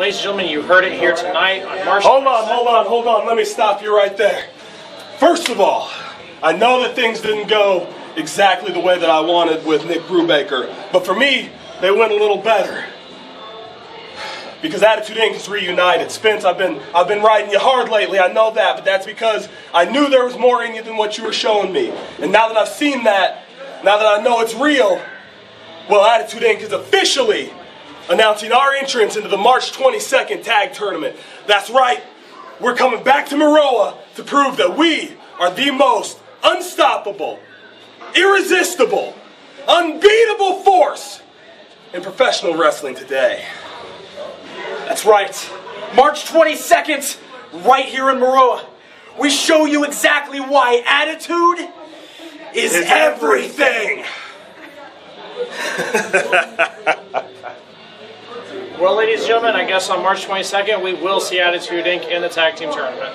Ladies and gentlemen, you heard it here tonight on March. Hold on, hold on, hold on. Let me stop you right there. First of all, I know that things didn't go exactly the way that I wanted with Nick Brubaker, but for me, they went a little better. Because Attitude Inc. is reunited. Spence, I've been I've been riding you hard lately. I know that, but that's because I knew there was more in you than what you were showing me. And now that I've seen that, now that I know it's real, well, Attitude Inc. is officially announcing our entrance into the March 22nd tag tournament. That's right. We're coming back to Maroa to prove that we are the most unstoppable, irresistible, unbeatable force in professional wrestling today. That's right. March 22nd, right here in Maroa. We show you exactly why attitude is, Is everything. Well, ladies and gentlemen, I guess on March 22nd, we will see Attitude Inc. in the tag team tournament.